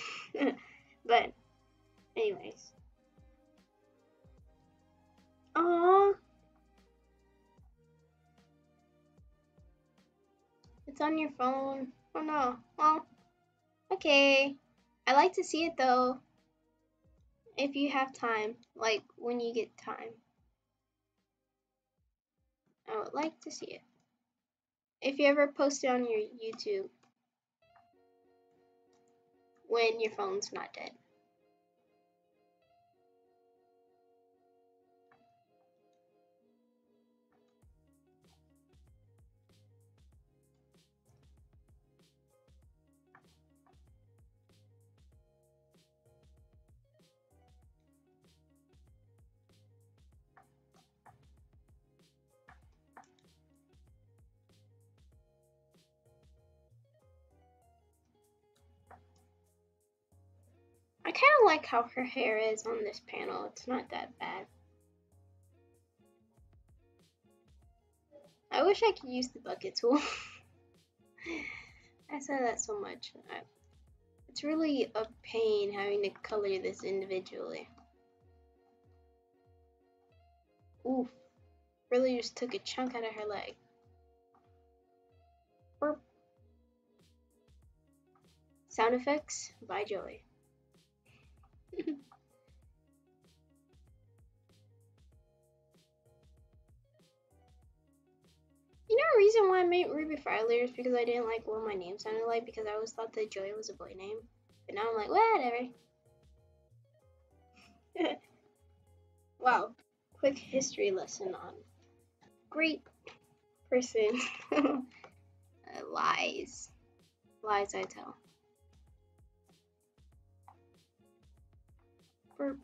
but anyways. Aww. It's on your phone. Oh no. Well, okay. I like to see it though. If you have time, like when you get time. I would like to see it. If you ever post it on your YouTube when your phone's not dead. Like how her hair is on this panel. It's not that bad. I wish I could use the bucket tool. <laughs> I said that so much. It's really a pain having to color this individually. Oof. Really just took a chunk out of her leg. Burp. Sound effects by Joey. <laughs> you know a reason why I made Ruby Fire is because I didn't like what my name sounded like because I always thought that Joy was a boy name. But now I'm like, whatever. <laughs> wow. Quick history lesson on great person. <laughs> uh, lies. Lies I tell. Burp.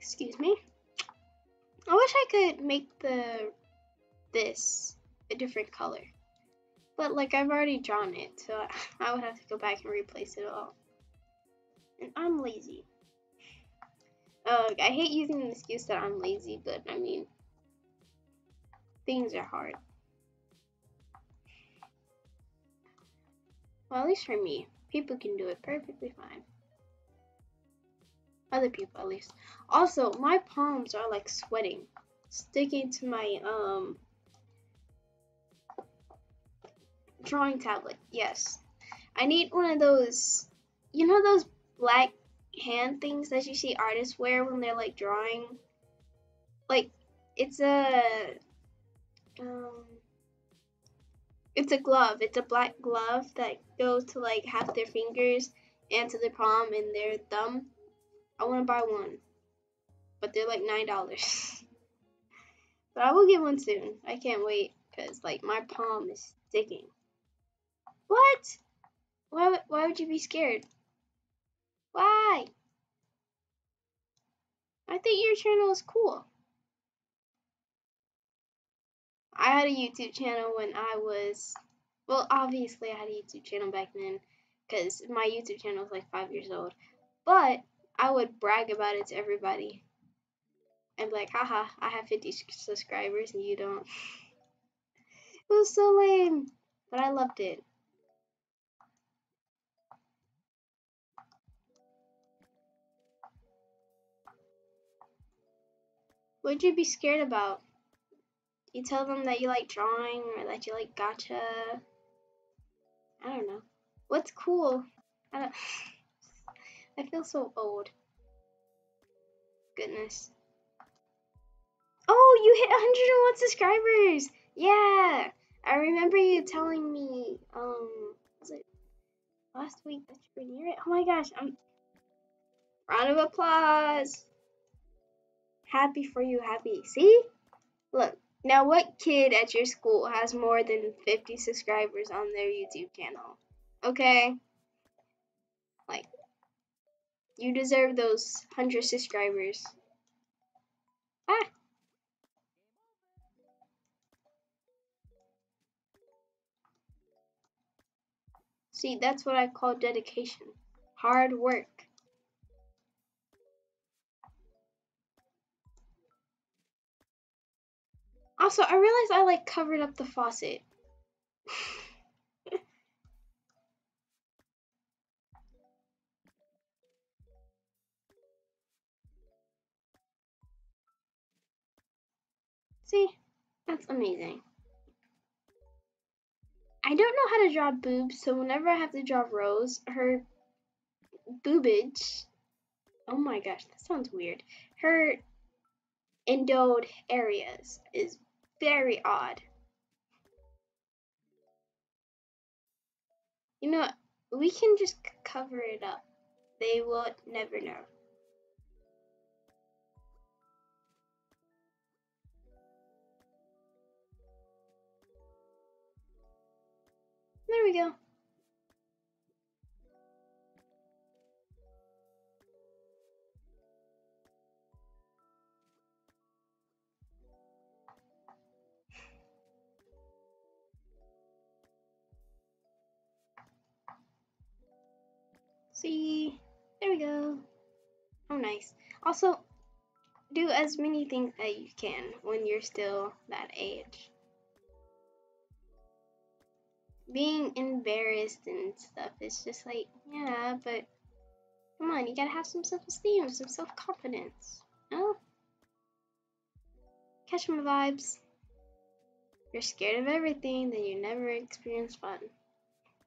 Excuse me. I wish I could make the this a different color. But like I've already drawn it, so I <laughs> would have to go back and replace it all. And I'm lazy. Uh, I hate using the excuse that I'm lazy, but I mean, things are hard. Well, at least for me, people can do it perfectly fine. Other people, at least. Also, my palms are like sweating, sticking to my um drawing tablet. Yes, I need one of those. You know those black hand things that you see artists wear when they're like drawing. Like it's a um it's a glove. It's a black glove that goes to like half their fingers and to their palm and their thumb. I want to buy one, but they're like nine dollars. <laughs> but I will get one soon. I can't wait because like my palm is sticking. What? Why? Why would you be scared? Why? I think your channel is cool. I had a YouTube channel when I was, well, obviously I had a YouTube channel back then because my YouTube channel was like five years old. But I would brag about it to everybody. And be like, haha, I have 50 subscribers and you don't. it was so lame, but I loved it. What'd you be scared about? You tell them that you like drawing or that you like gacha. I don't know. What's cool? I don't. <sighs> I feel so old. Goodness. Oh, you hit 101 subscribers! Yeah! I remember you telling me, um, was it last week that you were near it? Oh my gosh, I'm. Round of applause! Happy for you, happy. See? Look, now what kid at your school has more than 50 subscribers on their YouTube channel? Okay? Like, you deserve those 100 subscribers. Ah! See, that's what I call dedication. Hard work. Also, I realized I like covered up the faucet. <laughs> See, that's amazing. I don't know how to draw boobs, so whenever I have to draw Rose, her boobage, oh my gosh, that sounds weird. Her endowed areas is very odd. You know, we can just cover it up. They will never know. There we go. See, there we go. Oh, nice. Also, do as many things that you can when you're still that age. Being embarrassed and stuff is just like, yeah, but come on, you gotta have some self esteem, some self confidence. No? Catch my vibes. You're scared of everything, then you never experience fun.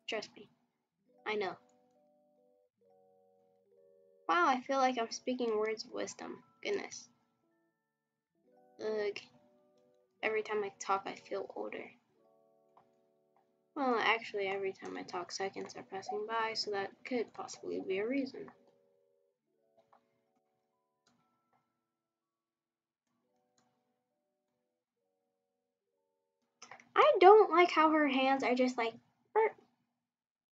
Trust me. I know. Wow, I feel like I'm speaking words of wisdom. Goodness. Ugh. Every time I talk, I feel older. Well, actually, every time I talk, seconds are passing by, so that could possibly be a reason. I don't like how her hands are just like.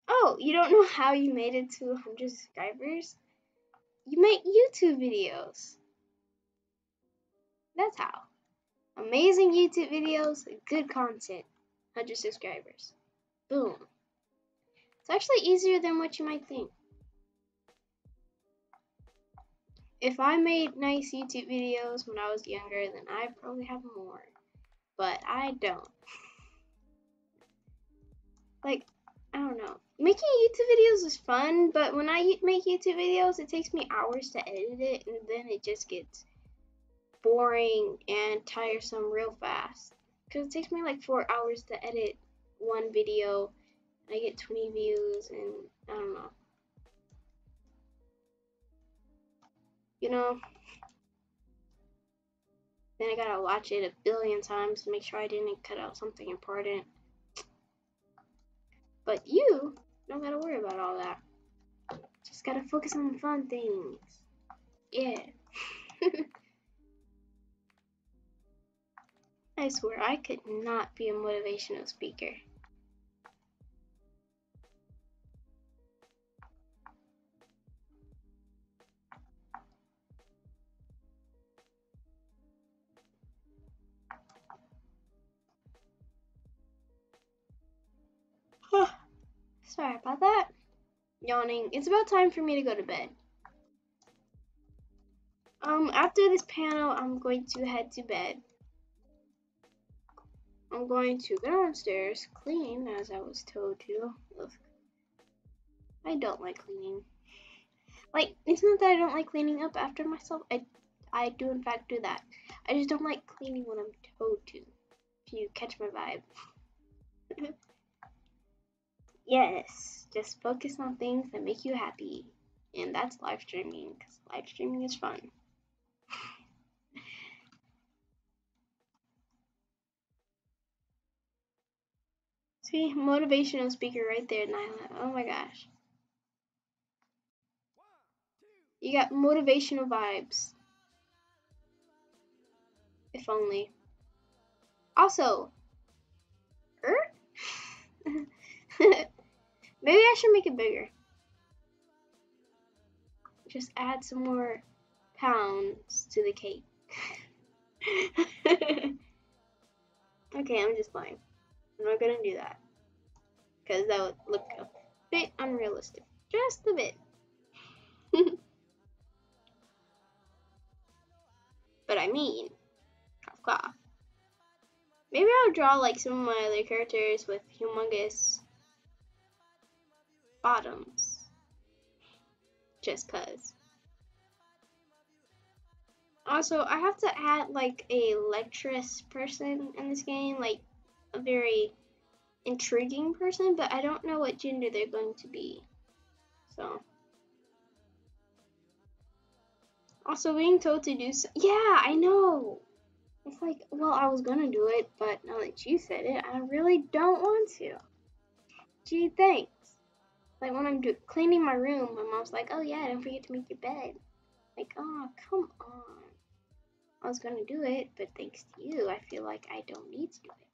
Oh, you don't know how you made it to 100 subscribers? You make YouTube videos. That's how. Amazing YouTube videos, good content, 100 subscribers. Boom. It's actually easier than what you might think. If I made nice YouTube videos when I was younger, then I'd probably have more. But I don't. <laughs> Like, I don't know. Making YouTube videos is fun, but when I make YouTube videos, it takes me hours to edit it, and then it just gets boring and tiresome real fast. Because it takes me like four hours to edit one video. I get 20 views, and I don't know. You know? Then I gotta watch it a billion times to make sure I didn't cut out something important. But you don't gotta worry about all that. Just gotta focus on the fun things. Yeah. <laughs> I swear I could not be a motivational speaker. Sorry about that. Yawning. It's about time for me to go to bed. Um, after this panel, I'm going to head to bed. I'm going to go downstairs, clean, as I was told to. Ugh. I don't like cleaning. Like, it's not that I don't like cleaning up after myself. I, I do in fact do that. I just don't like cleaning when I'm told to. If you catch my vibe. <laughs> Yes, just focus on things that make you happy. And that's live streaming, because live streaming is fun. <laughs> See, motivational speaker right there, Nyla. Oh my gosh. You got motivational vibes. If only. Also, er? <laughs> <laughs> Maybe I should make it bigger. Just add some more pounds to the cake. <laughs> okay, I'm just playing. I'm not gonna do that. Because that would look a bit unrealistic. Just a bit. <laughs> but I mean, cough cough. Maybe I'll draw like some of my other characters with humongous bottoms. Just cuz. Also, I have to add like a lectress person in this game, like a very intriguing person, but I don't know what gender they're going to be. So. Also, being told to do so. Yeah, I know. It's like, well, I was gonna do it, but now that you said it, I really don't want to. Gee, thanks. Like when I'm do- cleaning my room, my mom's like, oh yeah, don't forget to make your bed. Like, oh, come on. I was gonna do it, but thanks to you, I feel like I don't need to do it.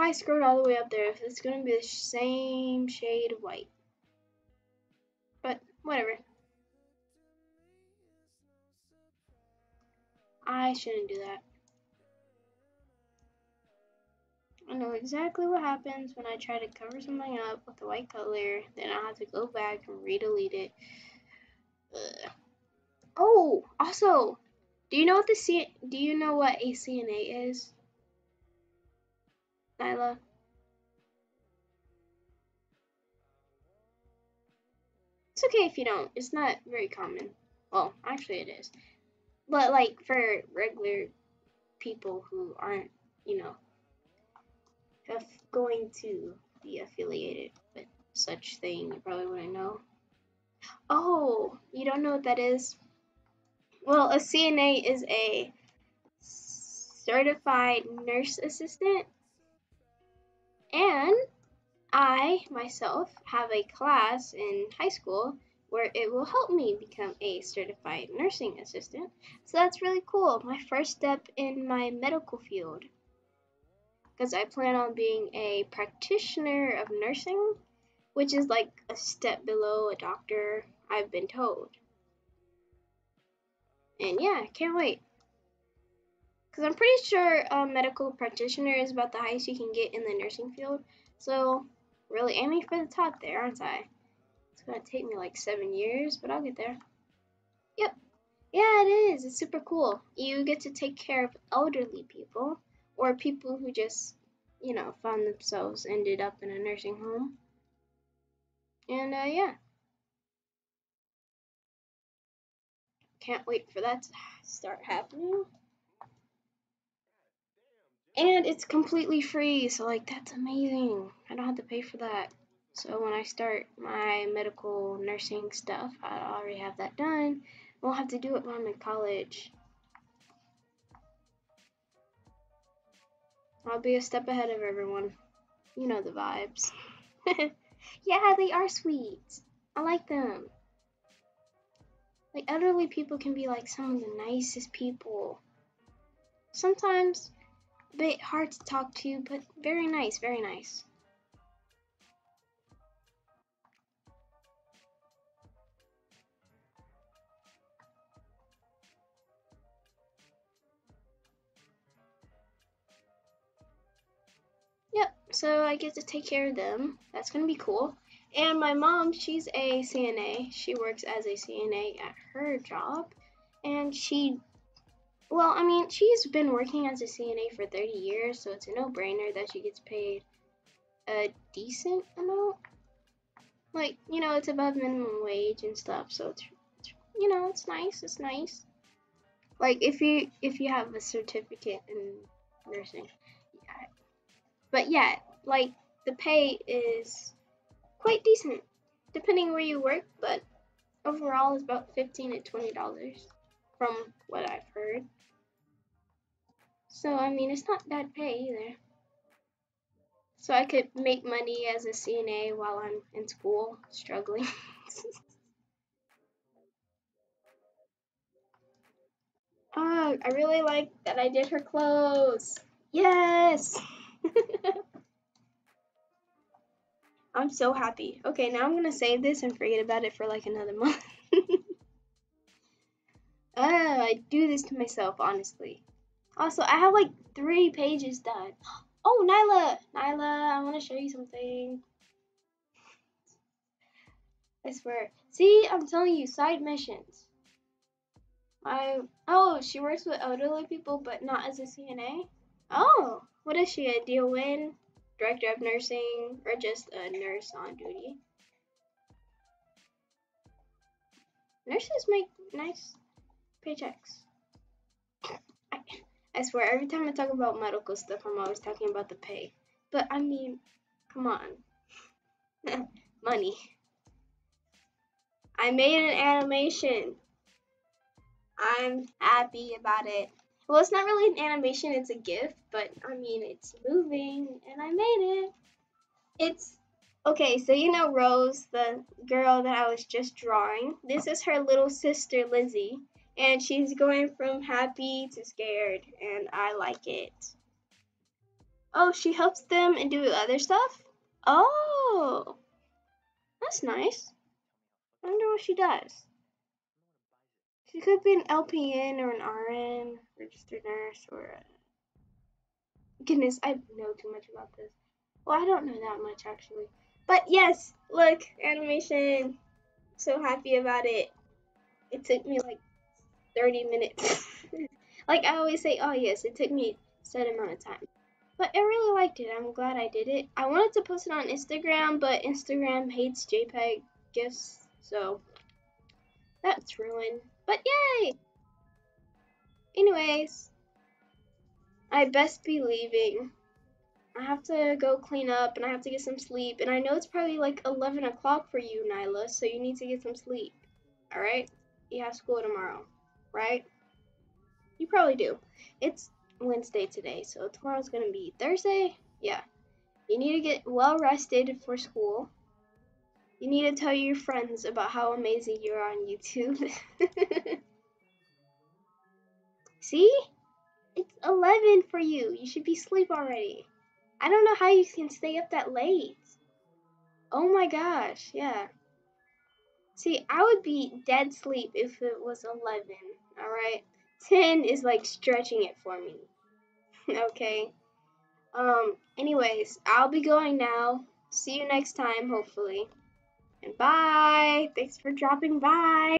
I scrolled all the way up there if it's going to be the same shade of white. But whatever. I shouldn't do that. I know exactly what happens when I try to cover something up with a white color, then I have to go back and redelete it. Ugh. Oh, also, do you know what the C do you know what a CNA is? Nyla? It's okay if you don't. It's not very common. Well, actually it is. But like for regular people who aren't, you know, going to be affiliated with such thing, you probably wouldn't know. Oh, you don't know what that is? Well, a CNA is a certified nurse assistant and I myself have a class in high school where it will help me become a certified nursing assistant. So that's really cool. My first step in my medical field. Because I plan on being a practitioner of nursing, which is like a step below a doctor, I've been told. And yeah, can't wait. Because I'm pretty sure a medical practitioner is about the highest you can get in the nursing field. So, really aiming for the top there, aren't I? It's to take me like seven years, but I'll get there. Yep. Yeah, it is. It's super cool. You get to take care of elderly people or people who just, you know, found themselves ended up in a nursing home. And, uh, yeah. Can't wait for that to start happening and it's completely free so like that's amazing. I don't have to pay for that. So when i start my medical nursing stuff i already have that done. I won't have to do it when i'm in college. I'll be a step ahead of everyone. You know the vibes. <laughs> Yeah they are sweet. I like them. Like elderly people can be like some of the nicest people. Sometimes bit hard to talk to, but very nice, very nice. Yep, so I get to take care of them. That's going to be cool. And my mom, she's a CNA. She works as a CNA at her job. And she well, I mean, she's been working as a CNA for 30 years, so it's a no-brainer that she gets paid a decent amount. Like, you know, it's above minimum wage and stuff, so it's, it's you know, it's nice. It's nice. Like if you if you have a certificate in nursing, yeah. But yeah, like the pay is quite decent, depending where you work. But overall, it's about fifteen to twenty dollars, from what I've heard. So I mean, it's not bad pay either. So I could make money as a CNA while I'm in school, struggling. <laughs> oh, I really like that I did her clothes. Yes! <laughs> I'm so happy. Okay, now I'm gonna save this and forget about it for like another month. Ah, <laughs> I do this to myself, honestly. Also, I have like three pages done. <gasps> Oh, Nyla! Nyla, I want to show you something. I swear. See, I'm telling you, side missions. I oh, she works with elderly people, but not as a CNA. Oh, what is she? A DON, director of nursing, or just a nurse on duty? Nurses make nice paychecks. I swear, every time I talk about medical stuff, I'm always talking about the pay. But I mean, come on. <laughs> Money. I made an animation. I'm happy about it. Well, it's not really an animation, it's a GIF, but I mean, it's moving, and I made it. It's okay, so you know Rose, the girl that I was just drawing. This is her little sister, Lizzie and she's going from happy to scared, and I like it. Oh, she helps them and do other stuff? Oh, that's nice. I wonder what she does. She could be an LPN or an RN, registered nurse, or a... Goodness, I know too much about this. Well, I don't know that much actually. But yes, look, animation. So happy about it. It took me like 30 minutes. <laughs> like I always say, oh yes, it took me a set amount of time. But I really liked it. I'm glad I did it. I wanted to post it on Instagram, but Instagram hates JPEG GIFs, so that's ruined. But yay! Anyways, I best be leaving. I have to go clean up and I have to get some sleep. And I know it's probably like 11 o'clock for you, Nyla, so you need to get some sleep. Alright? You have school tomorrow right? You probably do. It's Wednesday today, so tomorrow's going to be Thursday. Yeah. You need to get well rested for school. You need to tell your friends about how amazing you are on YouTube. <laughs> See? It's 11 for you. You should be asleep already. I don't know how you can stay up that late. Oh my gosh, yeah. See, I would be dead sleep if it was 11, alright? 10 is like stretching it for me. <laughs> okay? Um, anyways, I'll be going now. See you next time, hopefully. And bye! Thanks for dropping by!